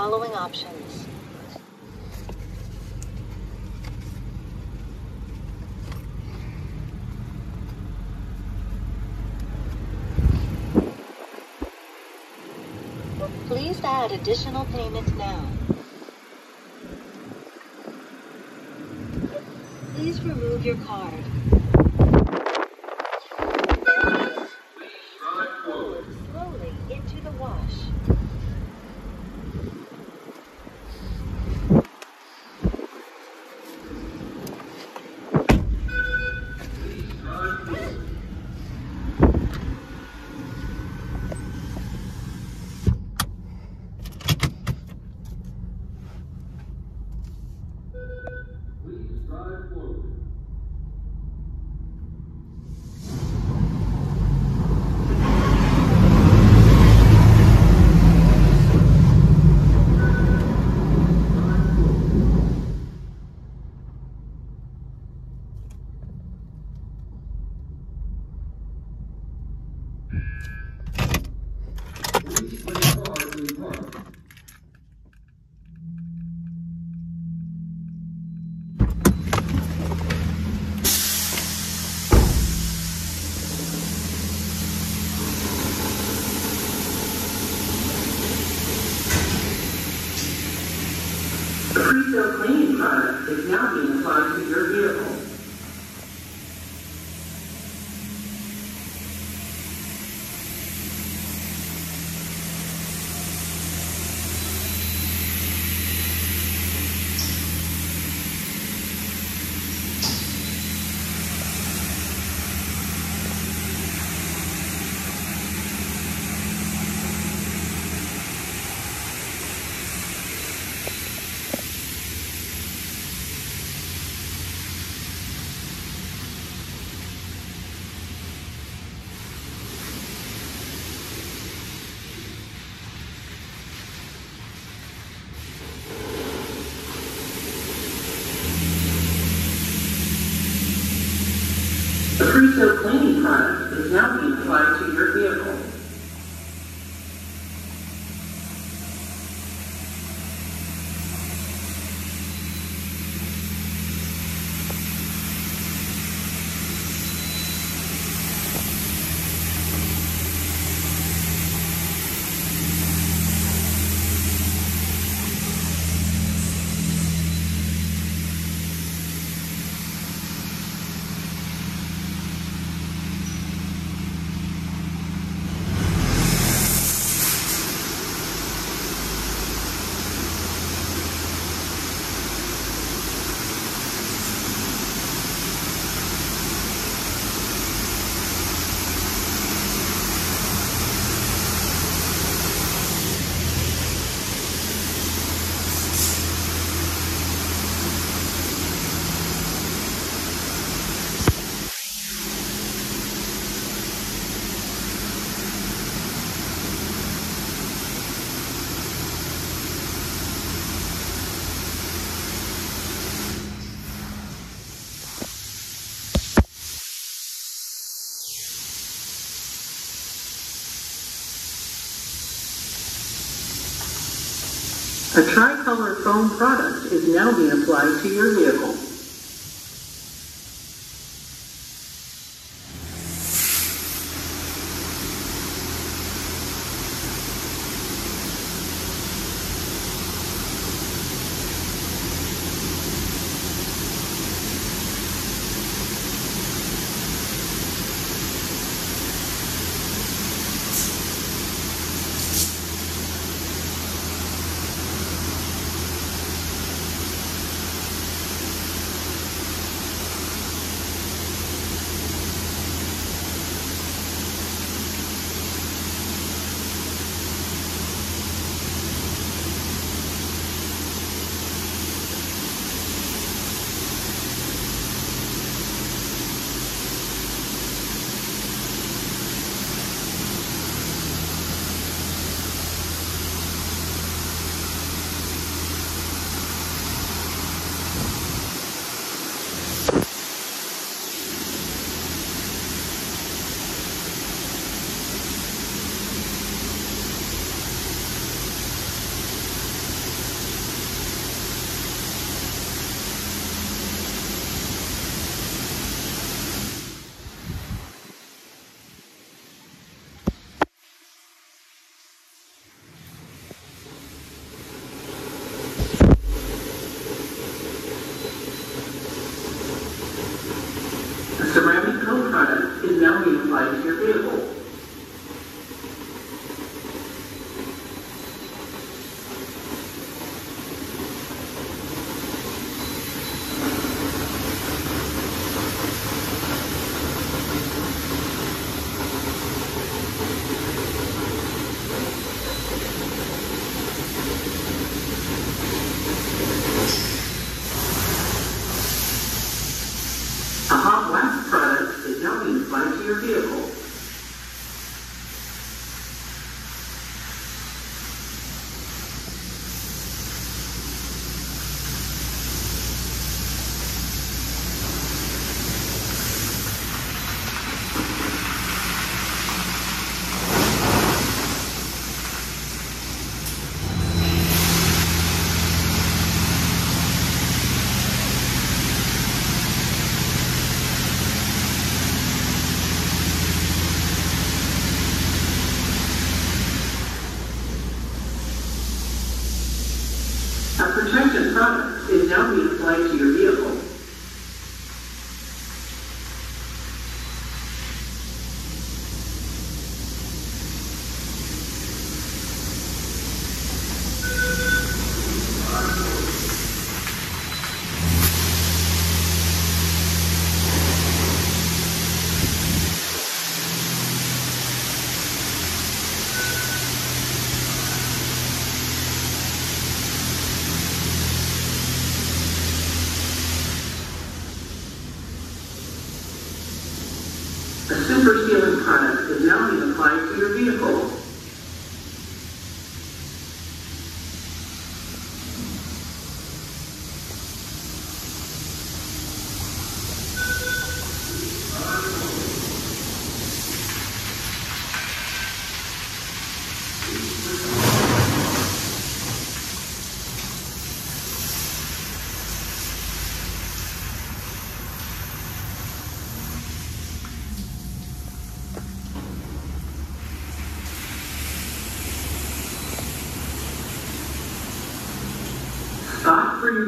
options. Please add additional payment now. Please remove your card. Slowly into the wash. The pre-fill cleaning product is now being applied to your vehicle. A tricolor foam product is now being applied to your vehicle.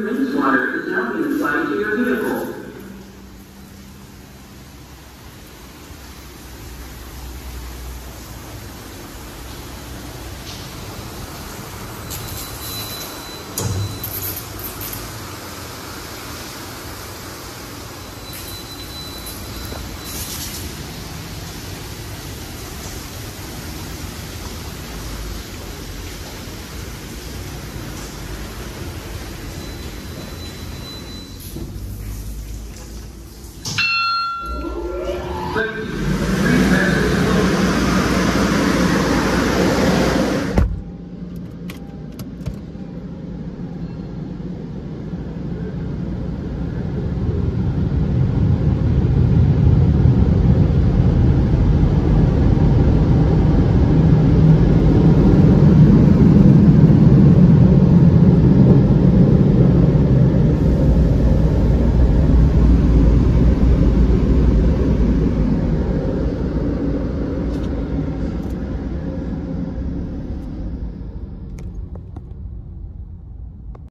Rinse water is now being applied to your vehicle.